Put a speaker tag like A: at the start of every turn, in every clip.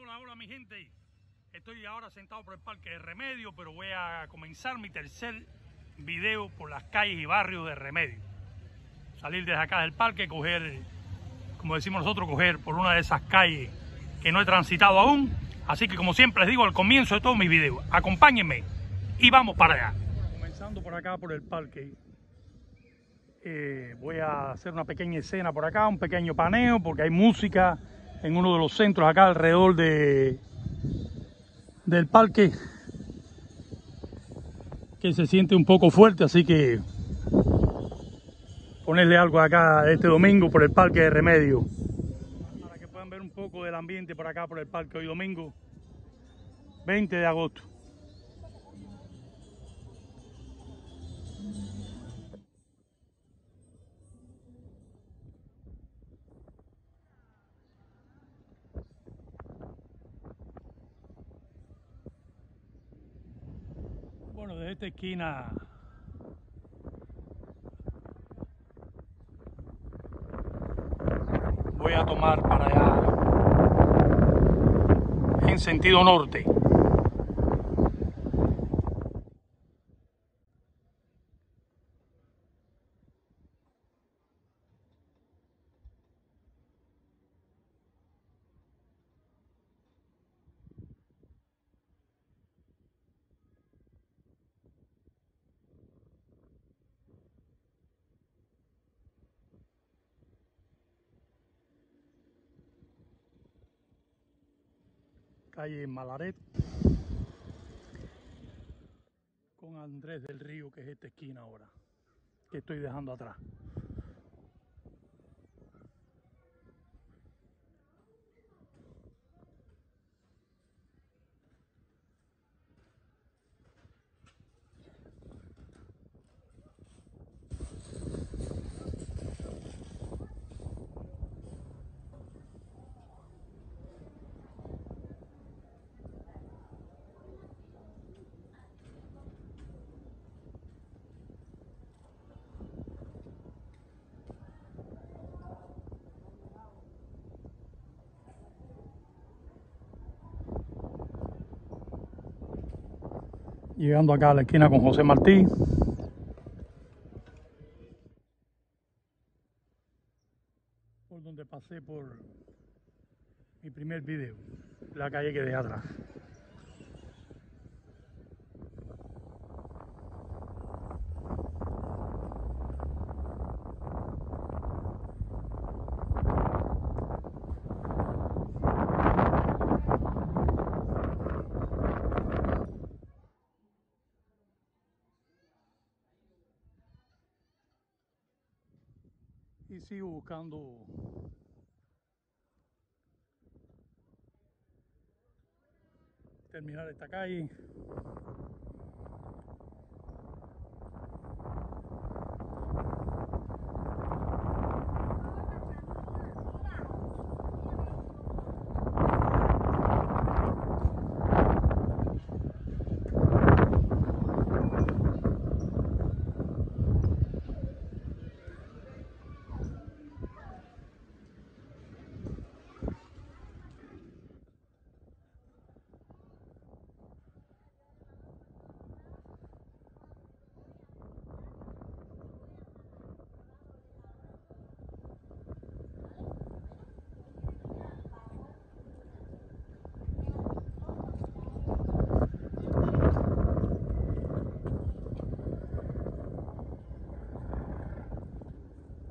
A: hola, hola mi gente. Estoy ahora sentado por el Parque de Remedio, pero voy a comenzar mi tercer video por las calles y barrios de Remedio. Salir desde acá del parque, coger, como decimos nosotros, coger por una de esas calles que no he transitado aún. Así que como siempre les digo al comienzo de todos mis videos, acompáñenme y vamos para allá. Comenzando por acá por el parque, eh, voy a hacer una pequeña escena por acá, un pequeño paneo, porque hay música en uno de los centros acá alrededor de, del parque que se siente un poco fuerte, así que ponerle algo acá este domingo por el parque de Remedio para que puedan ver un poco del ambiente por acá por el parque hoy domingo 20 de agosto. Bueno, desde esta esquina voy a tomar para allá en sentido norte. Calle Malaret con Andrés del Río, que es esta esquina ahora, que estoy dejando atrás. Llegando acá a la esquina con José Martí. Por donde pasé por mi primer video, la calle que dejé atrás. Sigo buscando terminar esta calle.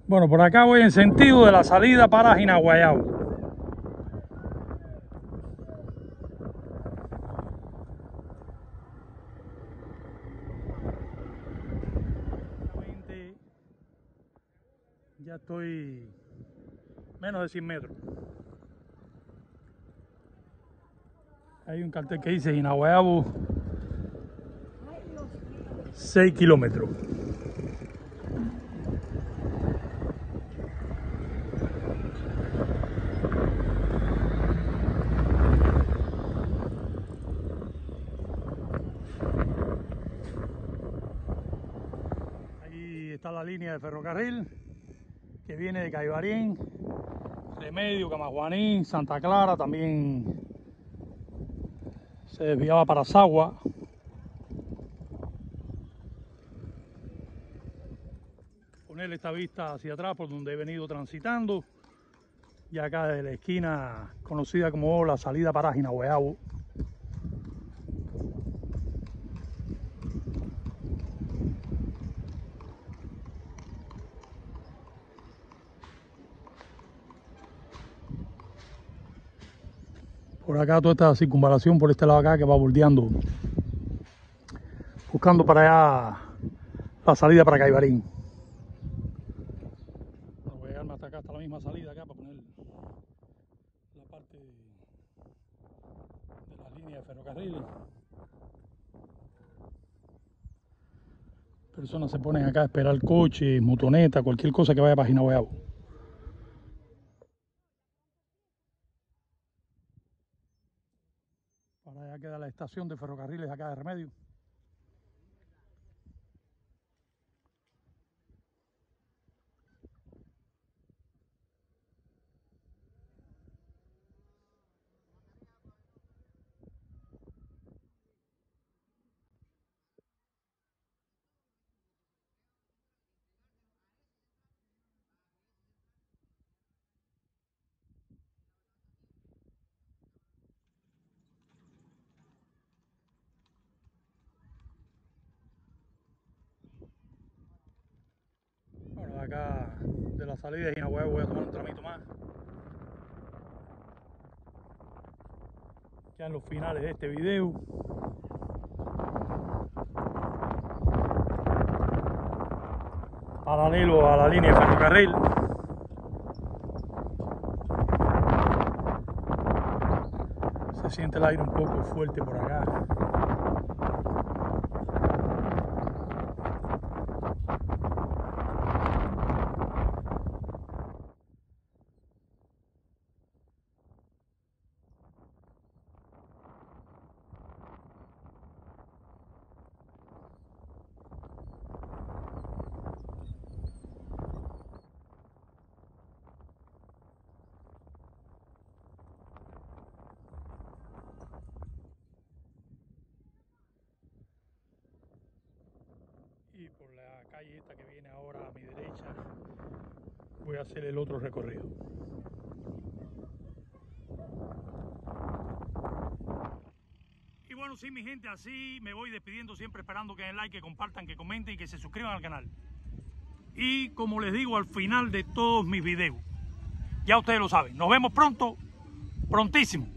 A: Bueno, por acá voy en sentido de la salida para Jinaguayao. Ya estoy menos de 100 metros. Hay un cartel que dice Jinaguayabo 6 kilómetros. La línea de ferrocarril que viene de Caibarín, Remedio, Camajuaní, Santa Clara, también se desviaba para Sagua. Poner esta vista hacia atrás por donde he venido transitando. Y acá de la esquina conocida como la salida para Ginahueabo. Acá toda esta circunvalación por este lado acá que va bordeando buscando para allá la salida para Caibarín voy a llegarme hasta acá hasta la misma salida acá para poner la parte de las líneas de ferrocarriles personas se ponen acá a esperar coche, motoneta, cualquier cosa que vaya a Página Guayabo. Para allá queda la estación de ferrocarriles acá de Remedio. Acá de la salida de Jinagüey voy a tomar un tramito más. Ya en los finales de este video. Paralelo a la línea de ferrocarril. Se siente el aire un poco fuerte por acá. y por la calle esta que viene ahora a mi derecha voy a hacer el otro recorrido. Y bueno, sí, mi gente, así me voy despidiendo siempre esperando que den like, que compartan, que comenten y que se suscriban al canal. Y como les digo al final de todos mis videos, ya ustedes lo saben, nos vemos pronto, prontísimo.